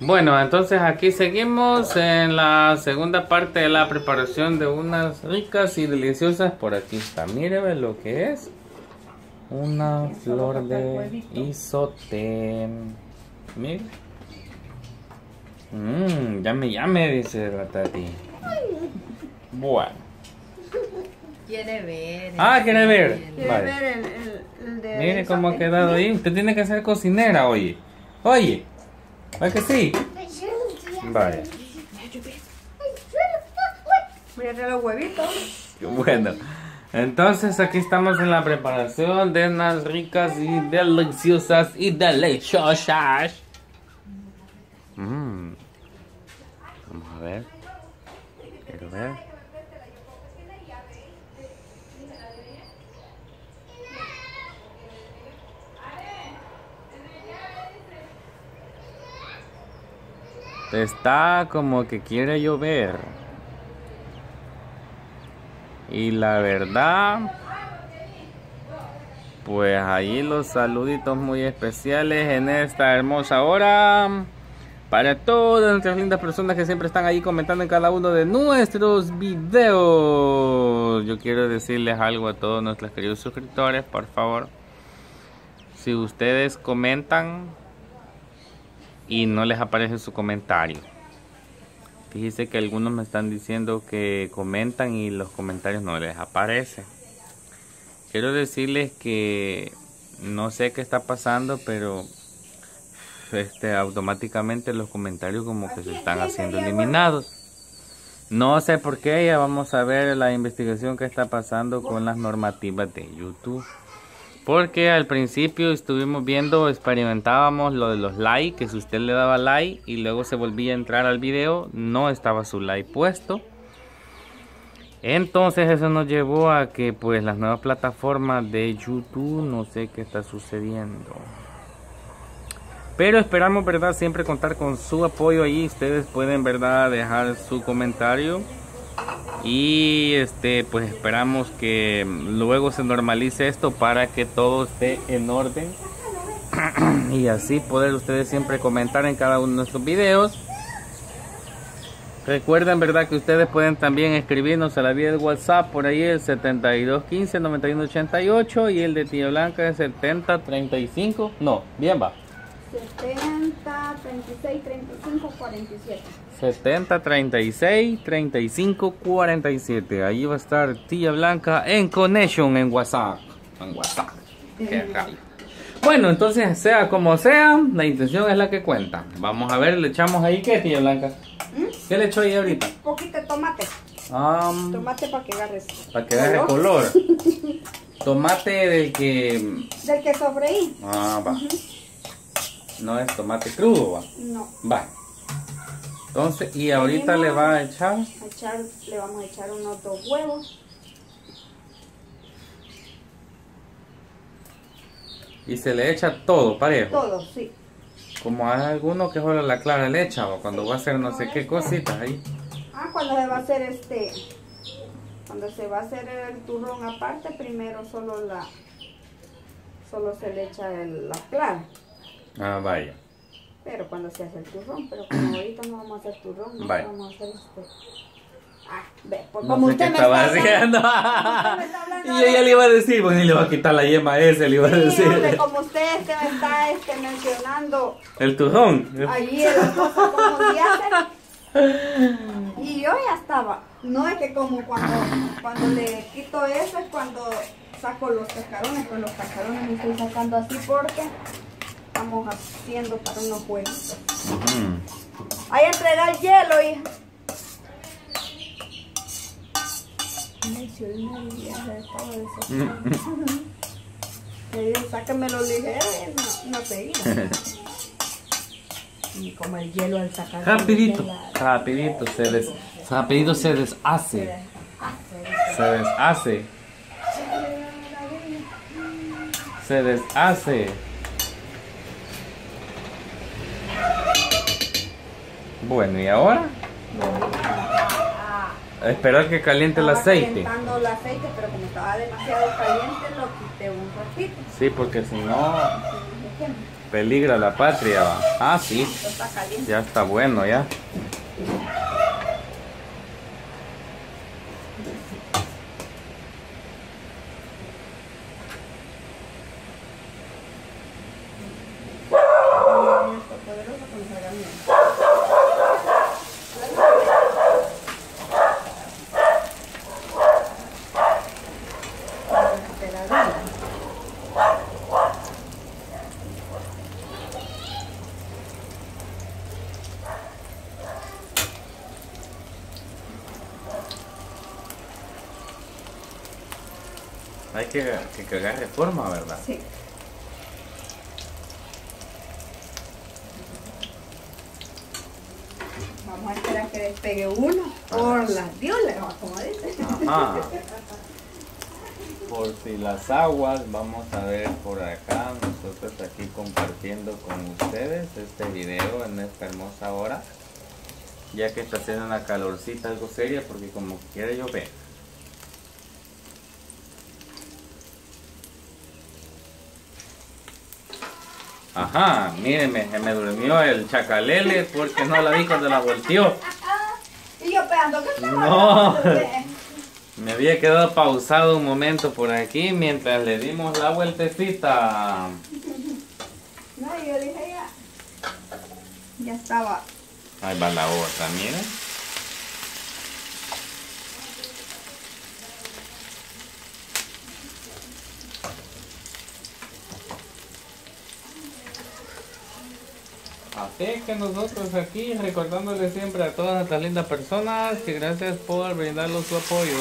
Bueno, entonces aquí seguimos en la segunda parte de la preparación de unas ricas y deliciosas. Por aquí está, mire lo que es. Una flor de isote. Mire. Mmm, llame, llame, dice la tati. Bueno. Quiere ver. Ah, quiere ver. ¿Quiere Vale. ver el, el, el de Mire cómo ha quedado ahí. Usted tiene que ser cocinera, oye. Oye. ¿Va que sí? Vale. Mírate los huevitos. Bueno. Entonces aquí estamos en la preparación de unas ricas y deliciosas y deliciosas. Mm. Vamos a ver. Quiero ver. Está como que quiere llover. Y la verdad, pues ahí los saluditos muy especiales en esta hermosa hora. Para todas nuestras lindas personas que siempre están ahí comentando en cada uno de nuestros videos. Yo quiero decirles algo a todos nuestros queridos suscriptores, por favor. Si ustedes comentan y no les aparece su comentario. Fíjese que algunos me están diciendo que comentan y los comentarios no les aparecen. Quiero decirles que no sé qué está pasando, pero este automáticamente los comentarios como que se están haciendo eliminados. No sé por qué, ya vamos a ver la investigación que está pasando con las normativas de YouTube. Porque al principio estuvimos viendo, experimentábamos lo de los likes, que si usted le daba like y luego se volvía a entrar al video, no estaba su like puesto. Entonces eso nos llevó a que pues las nuevas plataformas de YouTube, no sé qué está sucediendo. Pero esperamos, ¿verdad? Siempre contar con su apoyo ahí. Ustedes pueden, ¿verdad? Dejar su comentario. Y este, pues esperamos que luego se normalice esto para que todo esté en orden. y así poder ustedes siempre comentar en cada uno de nuestros videos. Recuerden, ¿verdad? Que ustedes pueden también escribirnos a la vía de WhatsApp por ahí el 7215 9188 y el de Tía Blanca es 7035. No, bien va. 70, 36, 35, 47. 70 36 35 47. Ahí va a estar Tía Blanca en Connection en WhatsApp. En WhatsApp. Qué. Bueno, entonces, sea como sea, la intención es la que cuenta. Vamos a ver, le echamos ahí qué, Tía Blanca. ¿Qué le echó ahí ahorita? Un poquito de tomate. Um, Tomate para que agarres. para que agarre color. Tomate del que. Del que sofreí. Ah, va. No es tomate crudo, va. No. Va. Entonces, y ahorita le va a echar. A echar, le vamos a echar unos dos huevos. Y se le echa todo, parejo. Todo, sí. Como hay alguno que solo la clara le echa o cuando va a hacer no sé qué cositas ahí. Ah, cuando se va a hacer este. Cuando se va a hacer el turrón aparte, primero solo la. Solo se le echa el- la clara. Ah, vaya. Pero cuando se hace el turrón, pero como ahorita no vamos a hacer turrón, no Vaya. vamos a hacer este. Ah, ve, pues No como sé usted qué me estaba está haciendo. hablando- y ella le iba a decir, bueno, y le va a quitar la yema ese, le iba a hombre, decir. como usted este me está este, mencionando El turrón. la cosa como se. Y yo ya estaba. No es que como cuando, cuando le quito eso es cuando saco los cascarones, pues los cascarones me estoy sacando así porque estamos haciendo para unos juegos. Ujú. Ahí entrega el hielo, hija. Mencioné el viaje de todo eso. Le dije, sáquenmelo ligero y no, no seguía. Y como el hielo al sacar. Rapidito, la- rapidito se des, rapidito se deshace, se deshace, se deshace. Bueno, ¿y ahora? Esperar que caliente el aceite. calentando el aceite, pero como estaba demasiado caliente, lo quité un ratito. Sí, porque si no, Peligra la patria. va. Ah, sí. Está. Ya está bueno, ya. Esto poderoso con los herramientas. Esperadora. Hay que, que, que agarre forma, ¿verdad? Sí. Vamos a esperar que despegue uno por las diolas, como dice. Ajá. Por si las aguas, vamos a ver por acá, nosotros aquí compartiendo con ustedes este video en esta hermosa hora. Ya que está haciendo una calorcita algo seria porque como quiera llover. Ajá, mírenme, se me durmió el chacalele porque no la vi cuando la volteó. Y yo pegando, ¿qué estaba No. Me había quedado pausado un momento por aquí mientras le dimos la vueltecita. No, yo dije ya. Ya estaba. Ahí va la otra, miren. Así que nosotros aquí recordándole siempre a todas nuestras lindas personas que gracias por brindarnos su apoyo.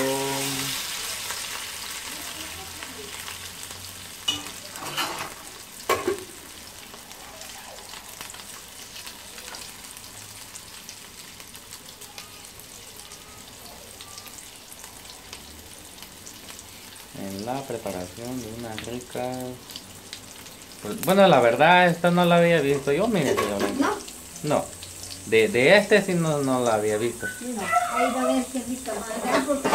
En la preparación de una rica... Pues, bueno, la verdad, esta no la había visto yo, mire, señor. No, No, de, de este sí no, no la había visto. no. Ahí va a rica madre. Porque,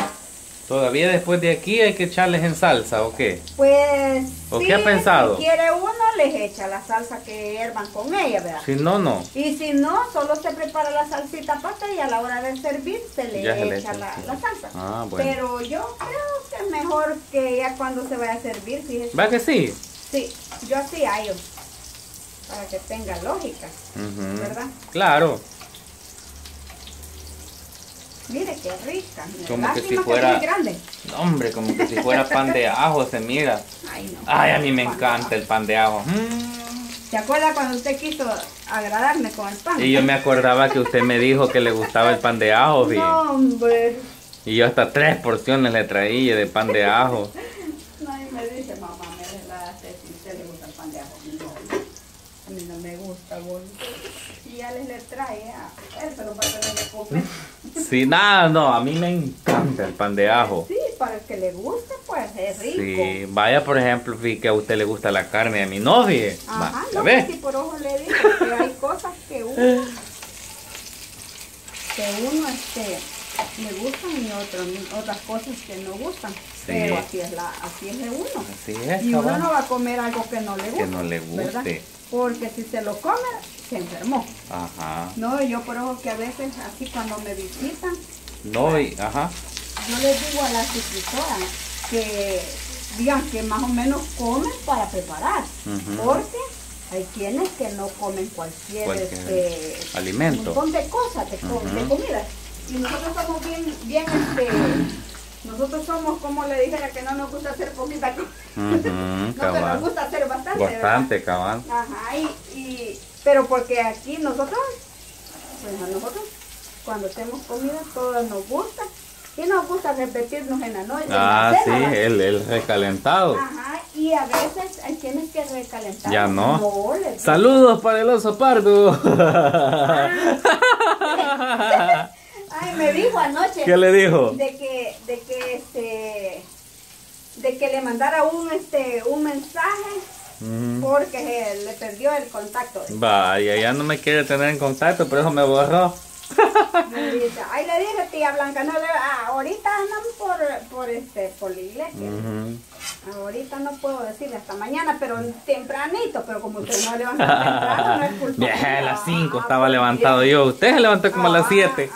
Todavía después de aquí hay que echarles en salsa, ¿o qué? pues. ¿O sí, qué ha pensado? Si quiere uno, les echa la salsa que hervan con ella, ¿verdad? Si no, no. Y si no, solo se prepara la salsita aparte y a la hora de servir se le Ya se le echa la, la salsa. Ah, bueno. Pero yo creo que es mejor que ya cuando se vaya a servir, fíjese. ¿Va que sí? Sí, yo así hallo. Para que tenga lógica. ¿verdad? Claro. Mire qué rica. mire, Como que si fuera- es muy grande. No, Hombre, como que si fuera pan de ajo se mira. Ay, no. Ay, a mí me Pan. encanta el pan de ajo. Mm. ¿Se acuerda cuando usted quiso agradarme con el pan? Y yo me acordaba que usted me dijo que le gustaba el pan de ajo. No, hombre. Y yo hasta tres porciones le traía de pan de ajo. Nadie me dice, mamá, me relajaste si usted le gusta el pan de ajo. No, a mí no me gusta, vos. Y ya les le trae a él, pero para que no le compre. Sí, nada, no, a mí me encanta el pan de ajo. Sí, para el que le guste, pues es rico. Sí, vaya por ejemplo, fíjate que a usted le gusta la carne, a mi no, fíjate. Ajá, Va, ¿ya no, que si por ojo le digo que hay cosas que uno, que uno este, le gustan y otras otras cosas que no gustan. Pero así es, la, así es de uno. Así es, Y uno no va a comer algo que no le guste. Que no le ¿verdad? guste. Porque si se lo come, se enfermó. Ajá. No, yo por ojo que a veces así cuando me visitan, No, y, ajá. yo les digo a las suscriptoras que digan que más o menos comen para preparar. Porque hay quienes que no comen cualquier, Cualquier este, alimento. un montón de cosas, de, co- de comida. Y nosotros somos bien, bien, este, nosotros somos como le dijera que no nos gusta hacer poquita cosa. No, que nos gusta hacer bastante. ¿verdad? Bastante, cabal. Ajá, y, y, pero porque aquí nosotros, pues a nosotros, cuando hacemos comida, todas nos gusta. Y nos gusta repetirnos en la noche. la Ah, sí, el, el recalentado. Ajá, y a veces hay quienes que recalentar. Ya no. No, les gusta. Saludos para el oso pardo. Ay, me dijo anoche. ¿Qué le dijo? De que, de que este, de que le mandara un este, un mensaje porque se le perdió el contacto. Vaya, ya no me quiere tener en contacto, por eso me borró. Ay le dije tía Blanca, no le, ah, ahorita andan por, por este, por la iglesia. Ahorita no puedo decirle hasta mañana, pero tempranito, pero como usted no levanta temprano, no es culpa Bien, a las 5 Ah, estaba pues levantado yo. Usted se levantó como a las Ah, 7.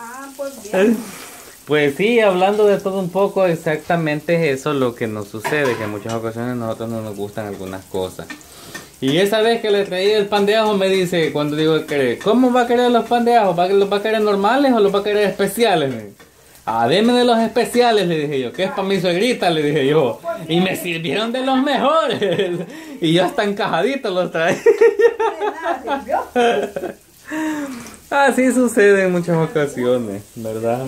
Pues sí, hablando de todo un poco, exactamente es eso lo que nos sucede, que en muchas ocasiones a nosotros no nos gustan algunas cosas. Y esa vez que le traí el pan de ajo me dice, cuando digo que, ¿cómo va a querer los pan de ajo? ¿Va- ¿Los va a querer normales o los va a querer especiales? Me. Ah, deme de los especiales, le dije yo, que es para mi suegrita, le dije yo. Y me sirvieron de los mejores. Y yo hasta encajaditos los traí. Así sucede en muchas ocasiones, ¿verdad?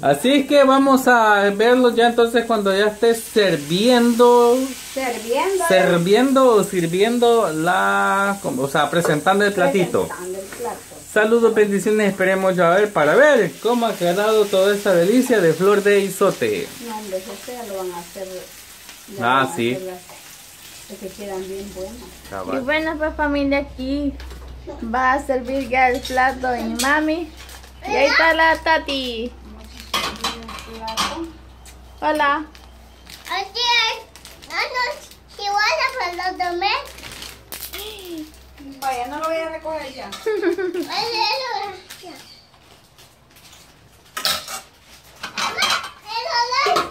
Así es que vamos a verlo ya entonces cuando ya esté sirviendo, Sirviendo. sirviendo o sirviendo la, como- o sea, presentando el platito. presentando el plato. Saludos, bendiciones, esperemos ya ver para ver cómo ha quedado toda esta delicia de flor de isote. No, hombre, ya lo van a hacer. Ah, van a sí. hacer las- que quedan bien buenas. Y bueno, pues familia, aquí va a servir ya el plato de mi mami. Y ahí está la Tati. Hola. A. Vaya, no lo voy a recoger ya.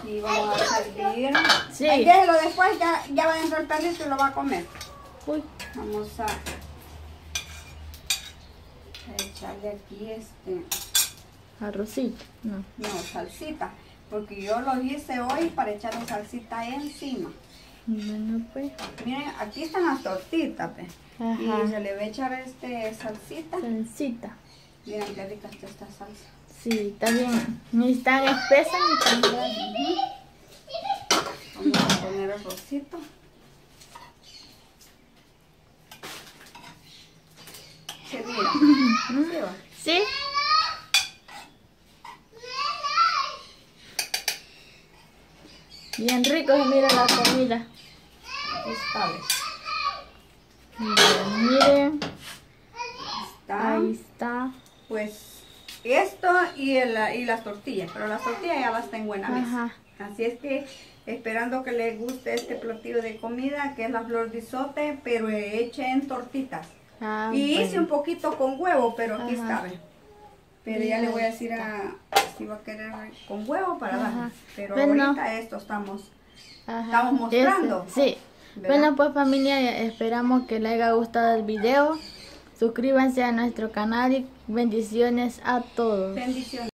Y vamos a servir. Sí. Ay, déjelo después, ya, ya va dentro del perrito y lo va a comer. Uy, Vamos a, a echarle aquí este, arrocito. No. no, salsita. Porque yo lo hice hoy para echarle salsita encima. Bueno, pues. Miren, aquí están las tortitas. Y se le va a echar este salsita. Salsita. Miren qué rica está esta salsa. Sí, está bien. Ni tan espesa ni tan grande. Vamos a poner el rosito. Se mira. Sí, va. ¿Sí? Bien rico se mira la comida. Está, ¿ve? Bien, miren. Está. Ahí está. Pues esto y, el- y las tortillas, pero las tortillas ya las tengo en la mesa. Ajá. Así es que esperando que les guste este platillo de comida, que es la flor de isote, pero hecha en tortitas. Ah, y hice un poquito con huevo, pero aquí Ajá. está. ¿ve? Pero ya le voy a decir a si va a querer con huevo para darle. Pero Bueno. ahorita esto estamos. Ajá. estamos mostrando. Ese, sí. ¿Verdad? Bueno, pues familia, esperamos que les haya gustado el video. Suscríbanse a nuestro canal y bendiciones a todos. Bendiciones.